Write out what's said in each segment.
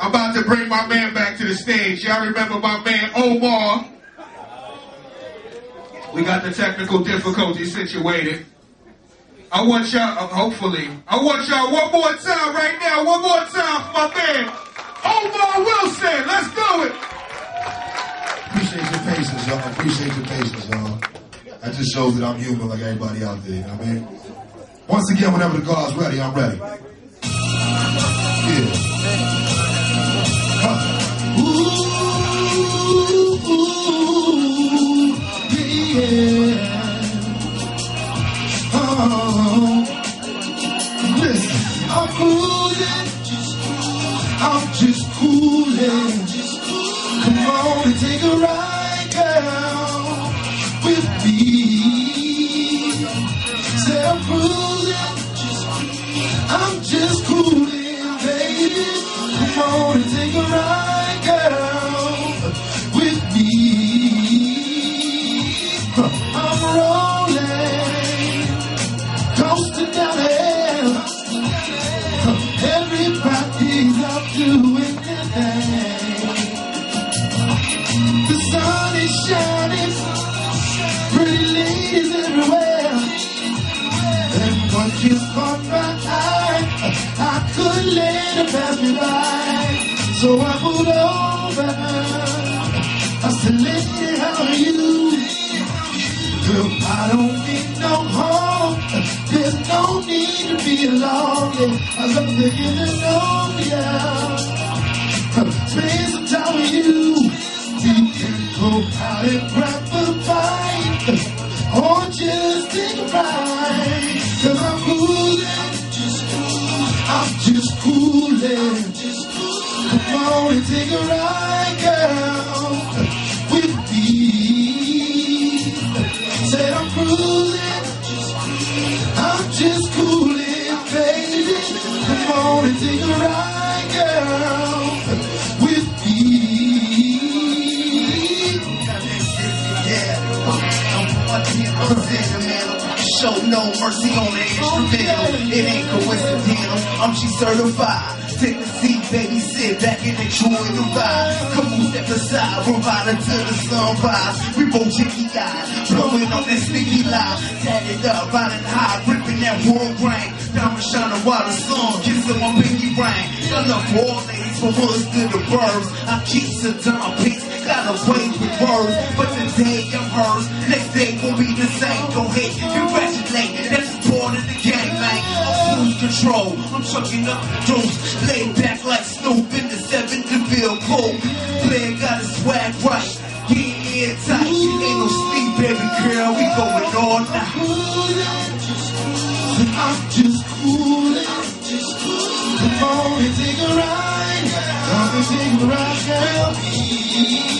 I'm about to bring my man back to the stage. Y'all remember my man Omar? We got the technical difficulties situated. I want y'all, uh, hopefully, I want y'all one more time right now, one more time for my man Omar Wilson. Let's do it. Appreciate your patience, y'all. Appreciate your patience, y'all. That just shows that I'm human like everybody out there, you know what I mean? Once again, whenever the car's ready, I'm ready. Cruising, I'm just cooling. Come on and take a ride, I don't need no home. There's no need to be alone. Yeah, I love know ya. Spend some time with you. We can go out and grab a bite. Or just take a ride. Cause I'm cooling. I'm just cooling. Come on and take a ride, Show no mercy on the instrumental. It ain't coincidental. I'm G certified. Take a seat, baby, sit back and enjoy the ride. Come on, step aside, provide until the sun rise. We both jicky eyed, blowing on that sticky line. Tatted up, riding high, ripping that world grain. Diamond shining while the sun kissing my pinky ring. I love all ladies, from us to the birds. I keep some dumb peace, got a way with words. But today I'm hers, next day won't be the same. Go ahead, congratulate, control, up deuce. Laid back like Snoop in the seven to feel cool. Player got his swag right, he in tight. Ain't no sleep, baby girl, we going all night. I'm just cooling. Come on and take a ride. Come and take a ride, girl.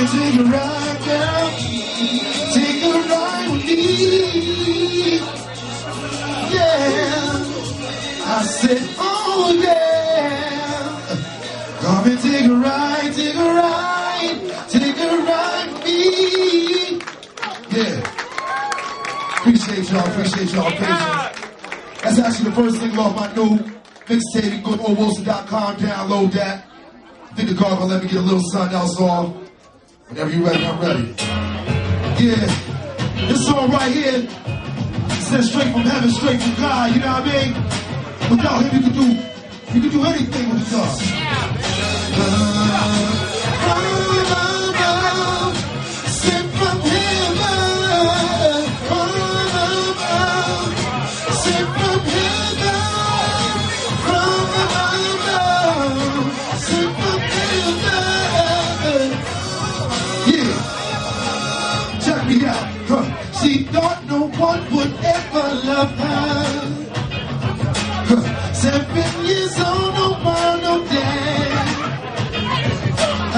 And take a ride, girl. Take a ride with me. Yeah. I said, oh yeah. Come and take a ride, take a ride, take a ride with me. Yeah. Appreciate y'all, appreciate y'all patience. That's actually the first single off my new mixtape. Go to omarwilson.com, download that. Think the car gonna let me get a little something else off. Whenever you're ready, I'm ready. Yeah. This song right here sent straight from heaven, straight from God, you know what I mean? Without him, you could do, you could do anything with the guitar. Sent would ever love her. Seven years old, no mom, no dad.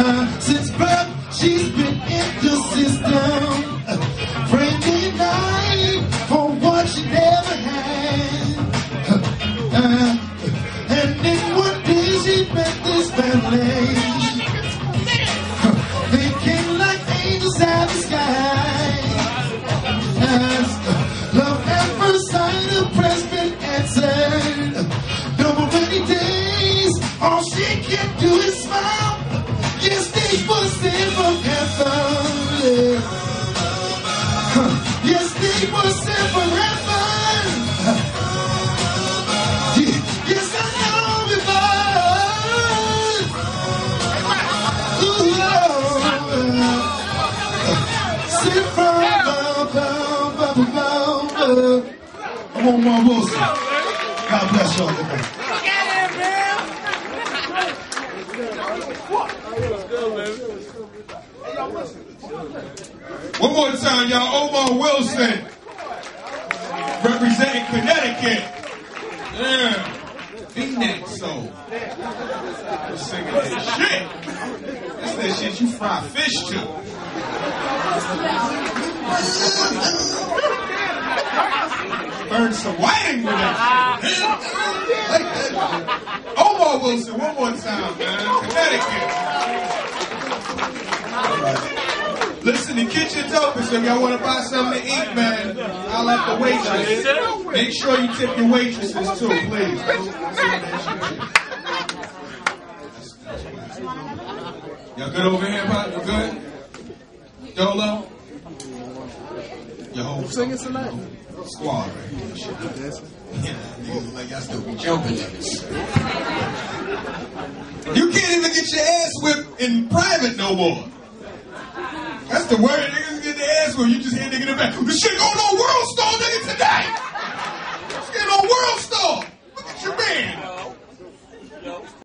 Uh, since birth, she's been in the system. Uh, night for what she never had. Uh, and then one day she met this ballet. They came like angels out of the sky. Uh, Yes, they was sent. Yeah. Yes, I know. Ooh, oh. Sent above. I'm Omar Wilson. God bless y'all One more time, y'all. Omar Wilson. Representing Connecticut. Yeah. V-neck soul. That shit. That's that shit you fry fish to. Burn some whiting with that shit. Omar Wilson, one more time, man. Connecticut. Listen, the kitchen's open, so if y'all want to buy something to eat, man, I'll have the waitress. Make sure you tip your waitresses too, please. Y'all good over here, Pop? You good? Dolo? Your whole singing tonight? Squad right here. Yeah, niggas like y'all still be jumping. You can't even get your ass whipped in private no more. The word niggas get their ass whipped. You just hear nigga in the back. This shit going on World Star nigga today. It's getting on World Star. Look at your man.